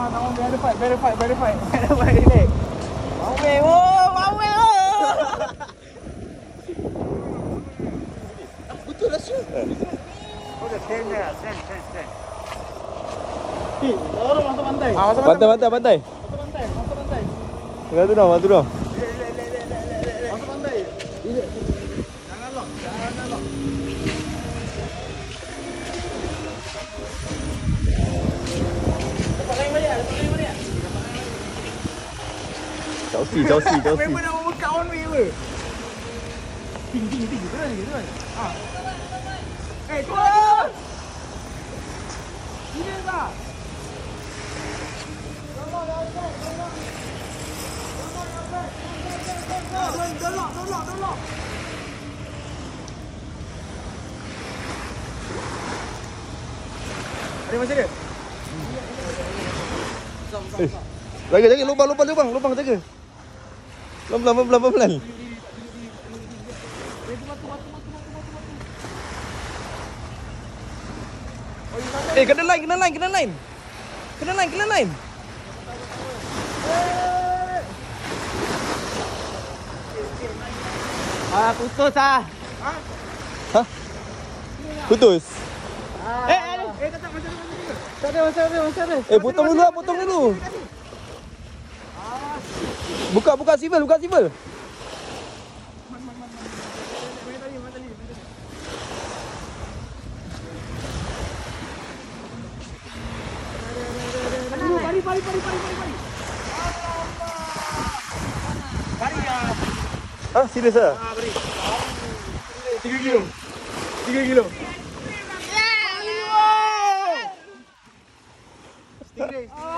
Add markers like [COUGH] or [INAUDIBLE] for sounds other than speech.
[LAUGHS] Ah, tak mau better fight, better fight, better fight. Better fight, relax. Mau weh, oh, mau weh, oh. Betul lah, sure. Oh, dah ten dah, ten, ten, ten. Eh, orang masuk pantai. Ah, masuk Pantai, pantai, pantai. Masuk pantai, masuk pantai. Tengah tu dah, tu dah. Masuk pantai. Chelsea, Chelsea, [LAUGHS] Chelsea. Memang nak workout on way apa? Tinggi, tinggi, tinggi. Turun lagi, turun. Ah. Eh, turun! Ini tak? Lock. Ada masih ada? Eh, jaga, jaga. Lubang, lubang, lubang. Lubang, jaga. Pelan-pelan, pelan-pelan, pelan-pelan. Eh, kena line, kena line, kena line. Kena line, kena line. Ah, putus ah. Ha? Putus. Eh, eh, eh, tak tak macam mana? Tak ada, macam mana, macam mana? Eh, potong dulu lah, potong dulu. Buka, buka civil, buka civil. Pari, pari, pari, pari, pari, pari. Pari ya. Ah, serius ah? Ah, pari. Tiga kilo. Tiga kilo. Stingray.